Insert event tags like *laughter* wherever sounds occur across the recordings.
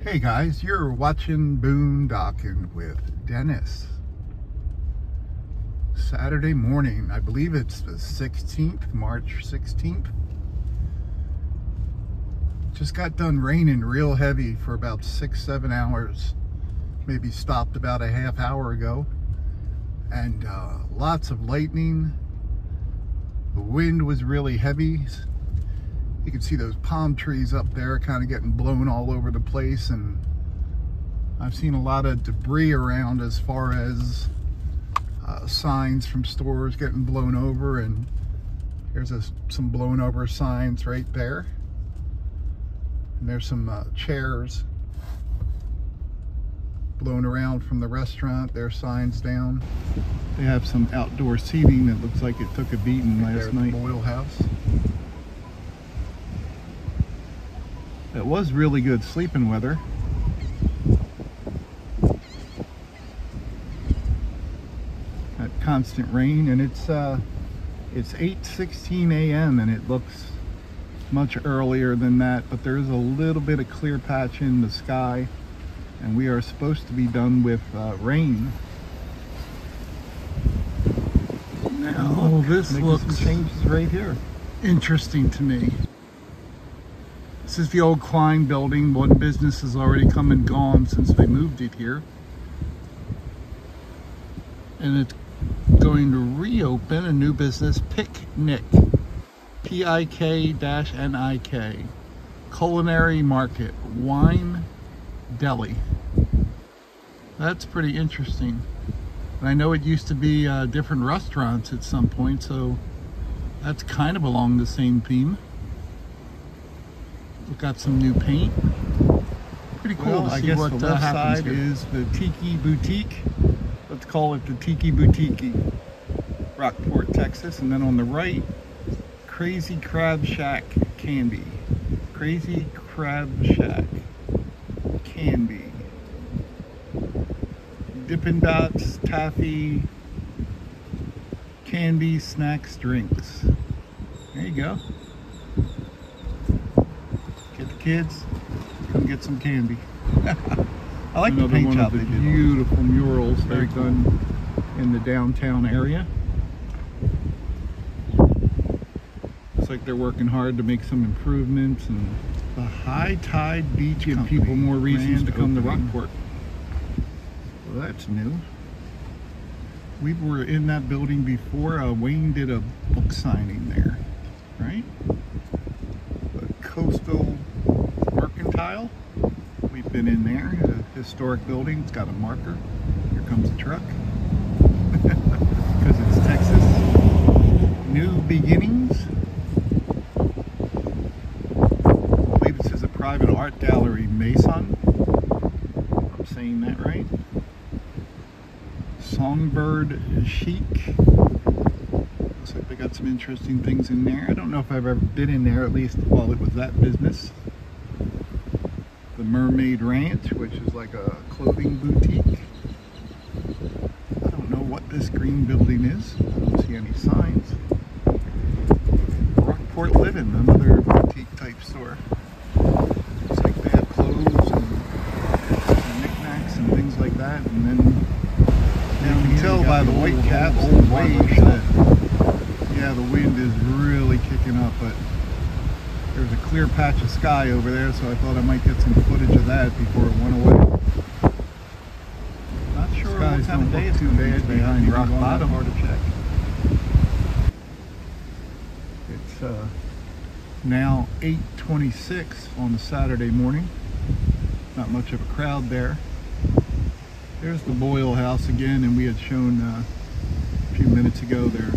Hey guys, you're watching Boondocking with Dennis. Saturday morning, I believe it's the 16th, March 16th. Just got done raining real heavy for about six, seven hours. Maybe stopped about a half hour ago. And uh, lots of lightning. The wind was really heavy. You can see those palm trees up there kind of getting blown all over the place. And I've seen a lot of debris around as far as uh, signs from stores getting blown over. And here's a, some blown over signs right there. And there's some uh, chairs blown around from the restaurant. Their signs down. They have some outdoor seating that looks like it took a beating Right last the night. Boyle House. It was really good sleeping weather. That constant rain and it's uh it's 8:16 a.m. and it looks much earlier than that, but there is a little bit of clear patch in the sky and we are supposed to be done with uh, rain. Now, Oh, this looks- changes right here. Interesting to me. This is the old Klein building. One business has already come and gone since they moved it here. And it's going to reopen a new business, Picnic. P-I-K-N-I-K. Culinary Market. Wine Deli. That's pretty interesting. And I know it used to be uh, different restaurants at some point, so that's kind of along the same theme. We've got some new paint. Pretty cool Well, to I see guess what the uh, left happens side here. is the Tiki Boutique. Let's call it the Tiki Boutique. Rockport, Texas. And then on the right, Crazy Crab Shack Candy. Crazy Crab Shack Candy. Dippin' Dots, Taffy, candy, snacks, drinks. There you go. Kids, come get some candy. *laughs* I like Another the paint job the they did. beautiful Beautiful murals Very they've cool. done in the downtown area. Looks like they're working hard to make some improvements and The High Tide Beach give Company. people more reasons to come to. Rockport. Well, that's new. We were in that building before. Uh, Wayne did a book signing there, right? The Coastal We've been in there. A historic building. It's got a marker. Here comes a truck. *laughs* Because it's Texas. New beginnings. I believe this is a private art gallery, Mason. I'm saying that right. Songbird Chic. Looks like they got some interesting things in there. I don't know if I've ever been in there, at least while it was that business. The Mermaid Ranch, which is like a clothing boutique. I don't know what this green building is. I don't see any signs. Rockport Living, another boutique type store. Looks like they have clothes and, and knickknacks and things like that. And then you can tell by the the white caps and barber waves that yeah, the wind is really kicking up. But there's a clear patch of sky over there, so I thought I might get some footage of that before it went away. Not sure Skies what kind of day it's too going to be bad behind Maybe rock bottom. Hard to check. It's uh, now 8:26 on a Saturday morning. Not much of a crowd there. There's the Boyle House again, and we had shown uh, a few minutes ago there.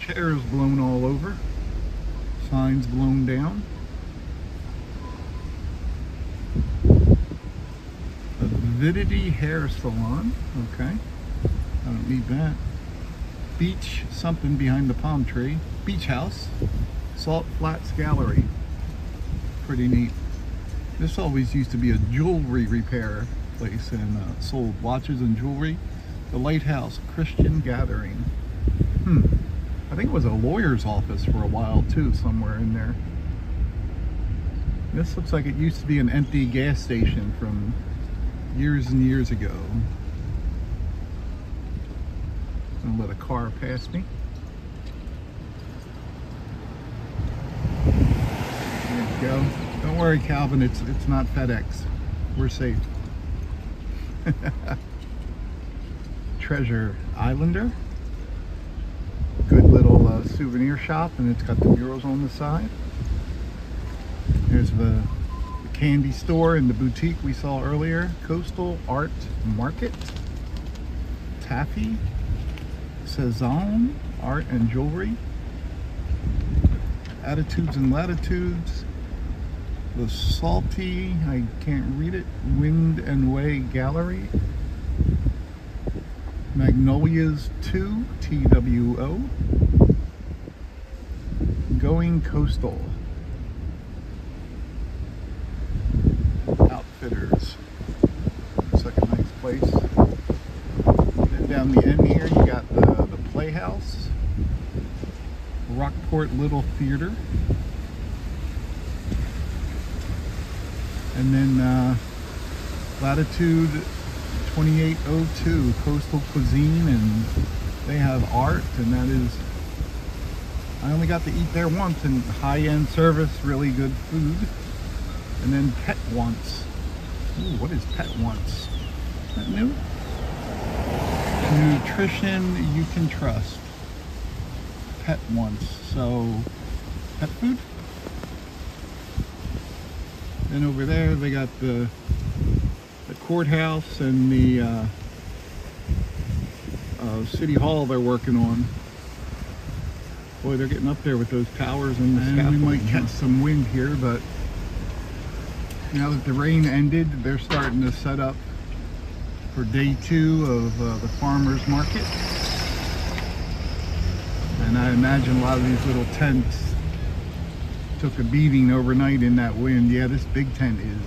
Chairs blown all over, signs blown down. Avidity Hair Salon. Okay. I don't need that. Beach something behind the palm tree. Beach House. Salt Flats Gallery. Pretty neat. This always used to be a jewelry repair place and uh, sold watches and jewelry. The Lighthouse Christian Gathering. Hmm. I think it was a lawyer's office for a while too, somewhere in there. This looks like it used to be an empty gas station from years and years ago. I'm gonna let a car pass me. There you go. Don't worry, Calvin. It's it's not FedEx. We're safe. *laughs* Treasure Islander. Souvenir shop, and it's got the murals on the side. There's the, the candy store and the boutique we saw earlier. Coastal Art Market. Taffy. Cezanne Art and Jewelry. Attitudes and Latitudes. The Salty, I can't read it, Wind and Way Gallery. Magnolias 2, TWO. Going Coastal. Outfitters. A nice place. Then down the end here, you got the, the Playhouse. Rockport Little Theater. And then uh, Latitude 2802 Coastal Cuisine, and they have art, and that is. I only got to eat there once, and high-end service, really good food. And then Pet Once. Ooh, what is Pet Once? Is that new? Nutrition you can trust. Pet Once. So, pet food? Then over there they got the the courthouse and the uh, uh, city hall they're working on. Boy, they're getting up there with those towers and the and we might catch some wind here, but now that the rain ended, they're starting to set up for day two of uh, the farmers market. And I imagine a lot of these little tents took a beating overnight in that wind. Yeah, this big tent is,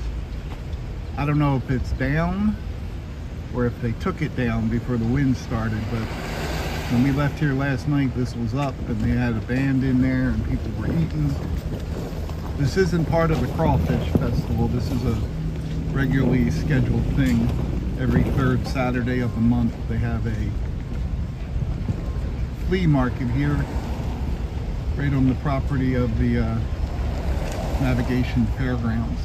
I don't know if it's down or if they took it down before the wind started, but when we left here last night, this was up and they had a band in there and people were eating. This isn't part of the Crawfish Festival. This is a regularly scheduled thing. Every third Saturday of the month, they have a flea market here right on the property of the uh, Navigation Fairgrounds.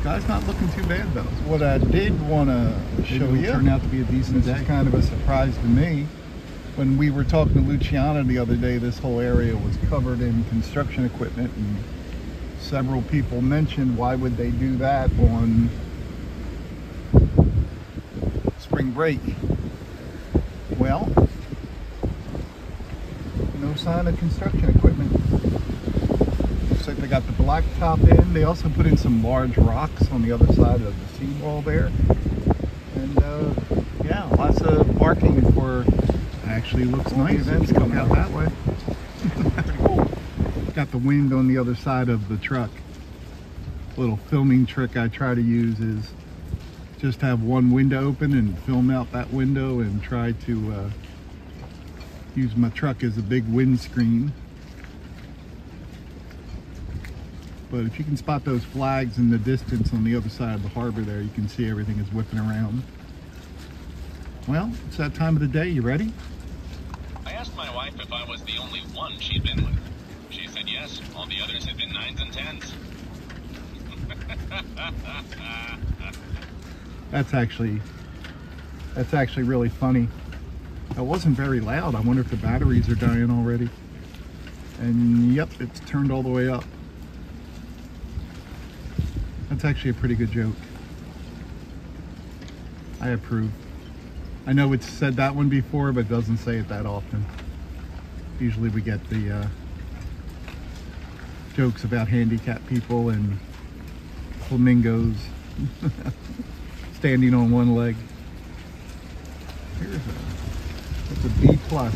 Sky's not looking too bad though. What I did want to show you turned out to be a decent this day. is kind of a surprise to me. When we were talking to Luciana the other day, this whole area was covered in construction equipment, and several people mentioned why would they do that on spring break? Well, no sign of construction equipment. Looks like they got the blacktop in. They also put in some large rocks on the other side of the seawall there. And uh, yeah, lots of parking for Actually looks nice. events coming out out that way. Pretty *laughs* cool. Got the wind on the other side of the truck. Little filming trick I try to use is just have one window open and film out that window and try to uh, use my truck as a big windscreen. But if you can spot those flags in the distance on the other side of the harbor there, you can see everything is whipping around. Well, it's that time of the day. You ready? I asked my wife if I was the only one she'd been with. She said yes, all the others had been nines and tens. *laughs* That's actually that's actually really funny. It wasn't very loud. I wonder if the batteries are dying already. And yep, it's turned all the way up. That's actually a pretty good joke. I approve. I know it's said that one before, but doesn't say it that often. Usually we get the uh, jokes about handicapped people and flamingos *laughs* standing on one leg. Here's a, it's a B plus.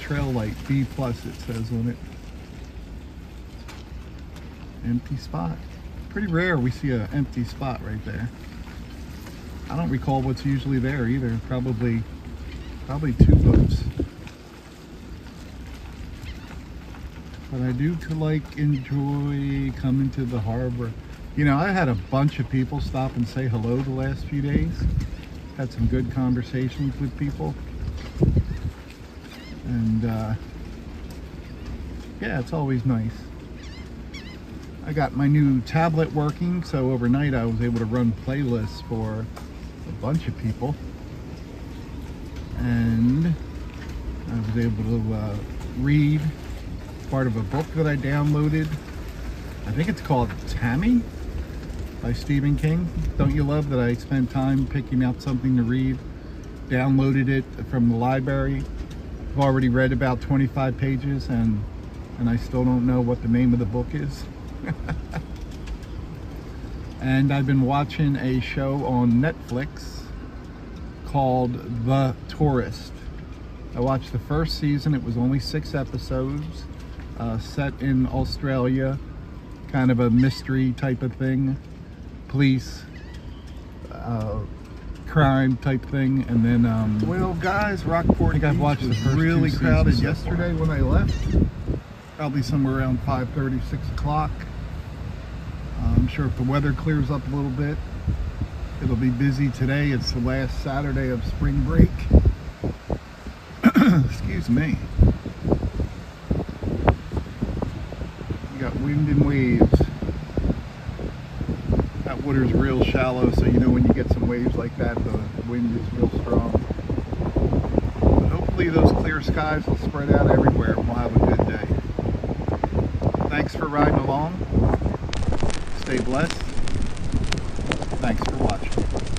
Trail light B plus it says on it. Empty spot. Pretty rare we see an empty spot right there. I don't recall what's usually there either. Probably, probably two boats. But I do like enjoy coming to the harbor. You know, I had a bunch of people stop and say hello the last few days. Had some good conversations with people. And uh, yeah, it's always nice. I got my new tablet working, so overnight I was able to run playlists for a bunch of people. And I was able to uh, read part of a book that I downloaded. I think it's called Tammy by Stephen King. Don't you love that I spent time picking out something to read? Downloaded it from the library. I've already read about 25 pages and and I still don't know what the name of the book is. *laughs* and I've been watching a show on Netflix called The Tourist. I watched the first season, it was only six episodes, uh, set in Australia, kind of a mystery type of thing, police, uh, crime type thing, and then um, Well, guys, Rockport I think I've watched the first really crowded so yesterday when I left. Probably somewhere around 5:30, 6 o'clock. I'm sure if the weather clears up a little bit, it'll be busy today. It's the last Saturday of spring break. *clears throat* Excuse me. You got wind and waves. That water's real shallow, so you know when you get some waves like that, the wind is real strong. But hopefully those clear skies will spread out everywhere and we'll have a good day. Thanks for riding along. Stay blessed. Thanks for watching.